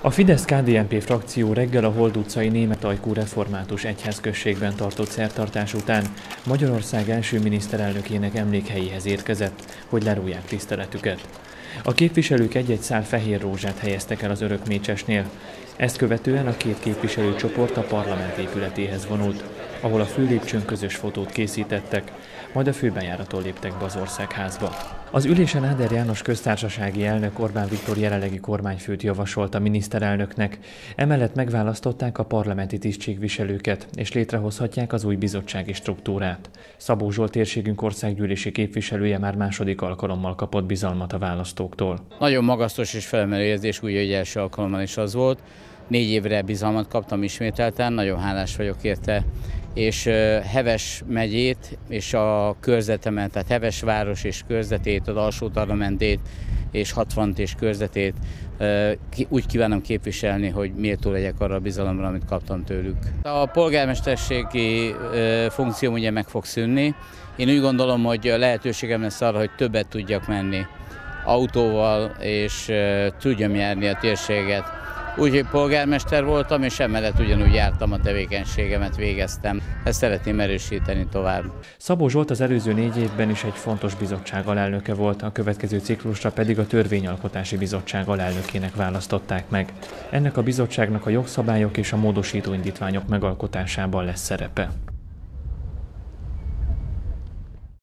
A Fidesz-KDNP frakció reggel a Hold utcai német ajkú református egyházközségben tartott szertartás után Magyarország első miniszterelnökének emlékhelyéhez érkezett, hogy lerúják tiszteletüket. A képviselők egy-egy szál fehér rózsát helyeztek el az örökmécsesnél. Ezt követően a két képviselőcsoport a parlament épületéhez vonult, ahol a főlépcsőn közös fotót készítettek, majd a főbejáraton léptek be az országházba. Az ülésen Áder János köztársasági elnök Orbán Viktor jelenlegi kormányfőt javasolt a miniszterelnöknek, emellett megválasztották a parlamenti tisztségviselőket, és létrehozhatják az új bizottsági struktúrát. Szabó Zsolt térségünk országgyűlési képviselője már második alkalommal kapott bizalmat a választóktól. Nagyon magasztos és felmerő érzés, úgy, hogy első alkalommal is az volt. Négy évre bizalmat kaptam ismételten, nagyon hálás vagyok érte, és Heves megyét és a körzetemet, tehát Heves város és körzetét, az alsó parlamentét és 60 és körzetét úgy kívánom képviselni, hogy méltó legyek arra a bizalomra, amit kaptam tőlük. A polgármesterségi funkció ugye meg fog szűnni. Én úgy gondolom, hogy lehetőségem lesz arra, hogy többet tudjak menni autóval, és tudjam járni a térséget Úgyhogy polgármester voltam, és emellett ugyanúgy jártam a tevékenységemet, végeztem. Ezt szeretném erősíteni tovább. Szabó Zsolt az előző négy évben is egy fontos bizottság alelnöke volt, a következő ciklusra pedig a Törvényalkotási Bizottság alelnökének választották meg. Ennek a bizottságnak a jogszabályok és a módosító indítványok megalkotásában lesz szerepe.